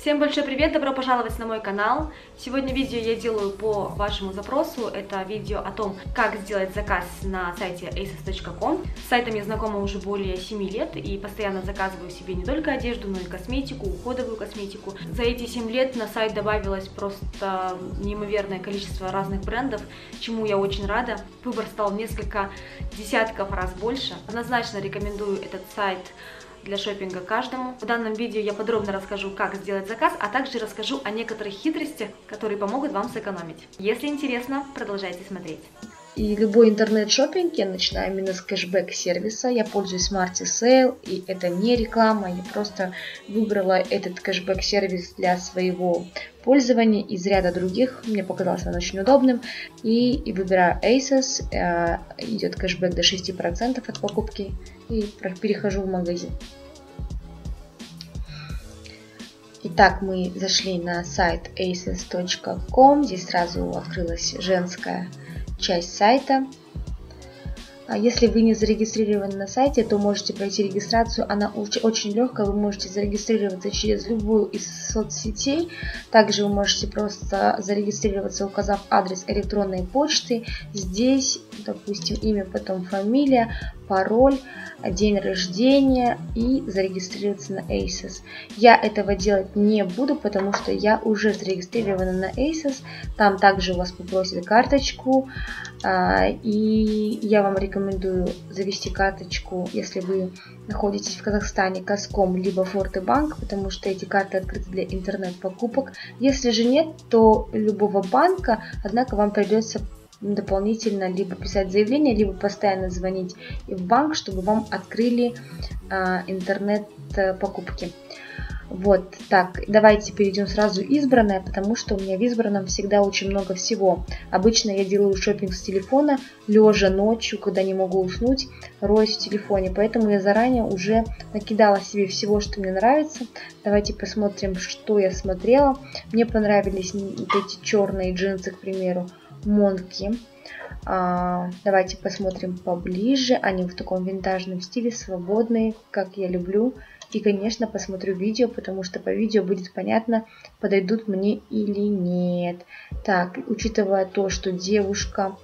Всем большой привет, добро пожаловать на мой канал. Сегодня видео я делаю по вашему запросу. Это видео о том, как сделать заказ на сайте asos.com. С сайтом я знакома уже более 7 лет и постоянно заказываю себе не только одежду, но и косметику, уходовую косметику. За эти 7 лет на сайт добавилось просто неимоверное количество разных брендов, чему я очень рада. Выбор стал несколько десятков раз больше. Однозначно рекомендую этот сайт для шопинга каждому. В данном видео я подробно расскажу, как сделать заказ, а также расскажу о некоторых хитростях, которые помогут вам сэкономить. Если интересно, продолжайте смотреть. И любой интернет-шопинг я начинаю именно с кэшбэк-сервиса. Я пользуюсь Smarty Sale, и это не реклама. Я просто выбрала этот кэшбэк-сервис для своего пользования из ряда других. Мне показалось он очень удобным. И, и выбираю ASOS. Э, идет кэшбэк до 6% от покупки. И перехожу в магазин. Итак, мы зашли на сайт asos.com. Здесь сразу открылась женская часть сайта. А если вы не зарегистрированы на сайте, то можете пройти регистрацию. Она очень легкая. Вы можете зарегистрироваться через любую из соцсетей. Также вы можете просто зарегистрироваться, указав адрес электронной почты. Здесь, допустим, имя, потом фамилия, пароль день рождения и зарегистрироваться на ASOS. Я этого делать не буду, потому что я уже зарегистрирована на ASOS. Там также у вас попросят карточку. А, и я вам рекомендую завести карточку, если вы находитесь в Казахстане, Казком, либо Фортебанк, потому что эти карты открыты для интернет-покупок. Если же нет, то любого банка, однако вам придется дополнительно либо писать заявление, либо постоянно звонить в банк, чтобы вам открыли а, интернет-покупки. Вот, так, давайте перейдем сразу избранное, потому что у меня в избранном всегда очень много всего. Обычно я делаю шопинг с телефона, лежа ночью, когда не могу уснуть, роюсь в телефоне. Поэтому я заранее уже накидала себе всего, что мне нравится. Давайте посмотрим, что я смотрела. Мне понравились эти черные джинсы, к примеру. Монки. А, давайте посмотрим поближе. Они в таком винтажном стиле, свободные, как я люблю. И, конечно, посмотрю видео, потому что по видео будет понятно, подойдут мне или нет. Так, учитывая то, что девушка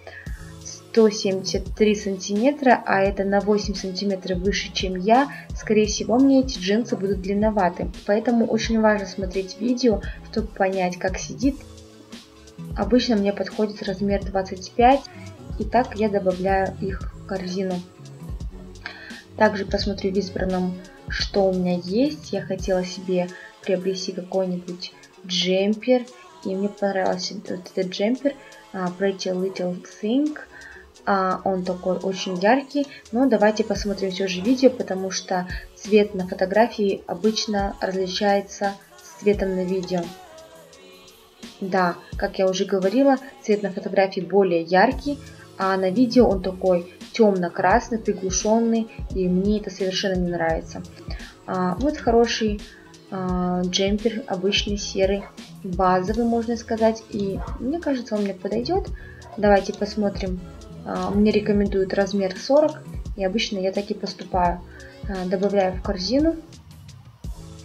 173 сантиметра, а это на 8 сантиметров выше, чем я, скорее всего, мне эти джинсы будут длинноваты. Поэтому очень важно смотреть видео, чтобы понять, как сидит Обычно мне подходит размер 25, и так я добавляю их в корзину. Также посмотрю в избранном, что у меня есть. Я хотела себе приобрести какой-нибудь джемпер, и мне понравился вот этот джемпер uh, Pretty Little Thing. Uh, он такой очень яркий, но давайте посмотрим все же видео, потому что цвет на фотографии обычно различается с цветом на видео. Да, как я уже говорила, цвет на фотографии более яркий, а на видео он такой темно-красный, приглушенный, и мне это совершенно не нравится. А, вот хороший а, джемпер, обычный серый, базовый, можно сказать, и мне кажется, он мне подойдет. Давайте посмотрим. А, мне рекомендуют размер 40, и обычно я так и поступаю. А, добавляю в корзину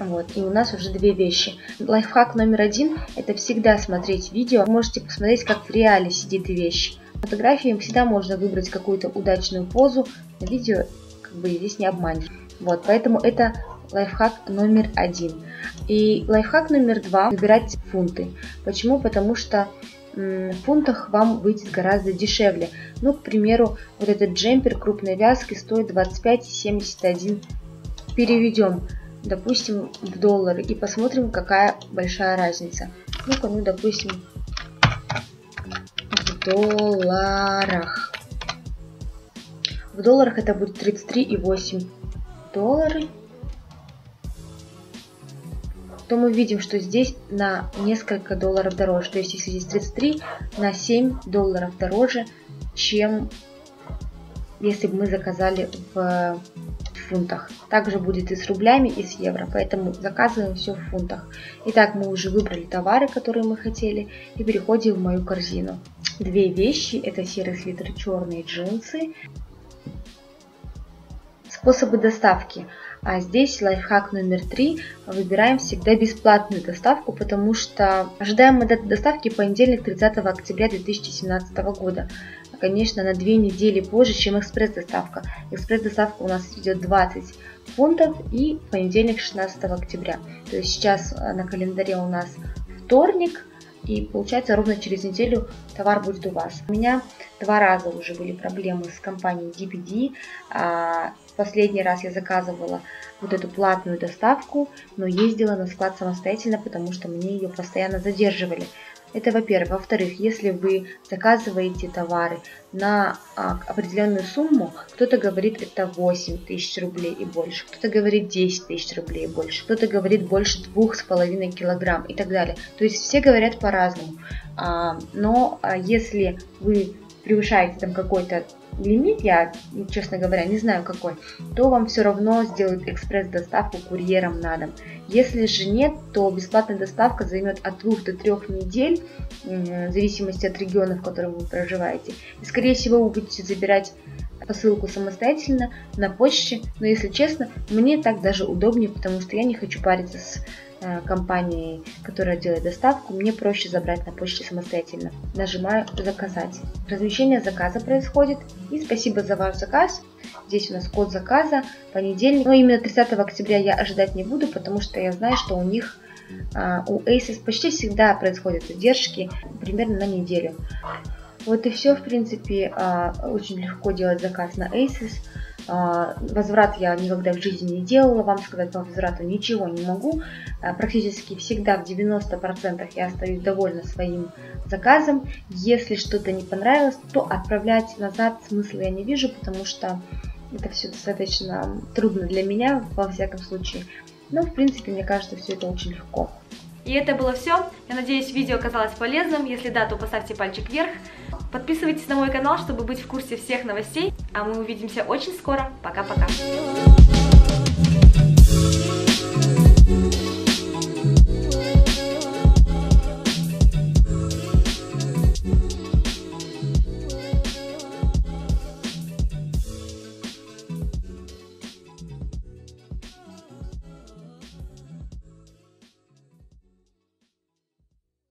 вот, и у нас уже две вещи. Лайфхак номер один – это всегда смотреть видео. можете посмотреть, как в реале сидит вещь. Фотографии всегда можно выбрать какую-то удачную позу. На видео как бы здесь не обманешь. Вот, поэтому это лайфхак номер один. И лайфхак номер два – выбирать фунты. Почему? Потому что в фунтах вам выйдет гораздо дешевле. Ну, к примеру, вот этот джемпер крупной вязки стоит 25,71. Переведем допустим, в доллары и посмотрим, какая большая разница. Ну-ка, ну, допустим, в долларах. В долларах это будет 33,8 доллары. То мы видим, что здесь на несколько долларов дороже. То есть, если здесь 33, на 7 долларов дороже, чем если бы мы заказали в фунтах. Также будет и с рублями, и с евро, поэтому заказываем все в фунтах. Итак, мы уже выбрали товары, которые мы хотели, и переходим в мою корзину. Две вещи, это серый свитер, черные джинсы. Способы доставки. А здесь лайфхак номер три. Выбираем всегда бесплатную доставку, потому что ожидаем мы даты доставки понедельник 30 октября 2017 года. Конечно, на две недели позже, чем экспресс-доставка. Экспресс-доставка у нас идет 20 фунтов и понедельник 16 октября. То есть сейчас э, на календаре у нас вторник, и получается ровно через неделю товар будет у вас. У меня два раза уже были проблемы с компанией DPD. А, последний раз я заказывала вот эту платную доставку, но ездила на склад самостоятельно, потому что мне ее постоянно задерживали. Это во-первых. Во-вторых, если вы заказываете товары на а, определенную сумму, кто-то говорит это 8 тысяч рублей и больше, кто-то говорит 10 тысяч рублей и больше, кто-то говорит больше 2,5 килограмм и так далее. То есть все говорят по-разному. А, но а, если вы превышаете там какой-то лимит, я, честно говоря, не знаю какой, то вам все равно сделают экспресс-доставку курьером на дом. Если же нет, то бесплатная доставка займет от 2 до 3 недель, в зависимости от региона, в котором вы проживаете. И, скорее всего, вы будете забирать посылку самостоятельно на почте, но если честно, мне так даже удобнее, потому что я не хочу париться с компании, которая делает доставку, мне проще забрать на почте самостоятельно. Нажимаю «Заказать». Размещение заказа происходит. И спасибо за ваш заказ. Здесь у нас код заказа, понедельник. Но именно 30 октября я ожидать не буду, потому что я знаю, что у них а, у Aces почти всегда происходят задержки примерно на неделю. Вот и все, в принципе, а, очень легко делать заказ на Aces. А, возврат я никогда в жизни не делала, вам сказать по возврату ничего не могу. А, практически всегда в 90% я остаюсь довольна своим заказом. Если что-то не понравилось, то отправлять назад смысла я не вижу, потому что это все достаточно трудно для меня, во всяком случае. Но, в принципе, мне кажется, все это очень легко. И это было все. Я надеюсь, видео оказалось полезным. Если да, то поставьте пальчик вверх. Подписывайтесь на мой канал, чтобы быть в курсе всех новостей. А мы увидимся очень скоро. Пока-пока.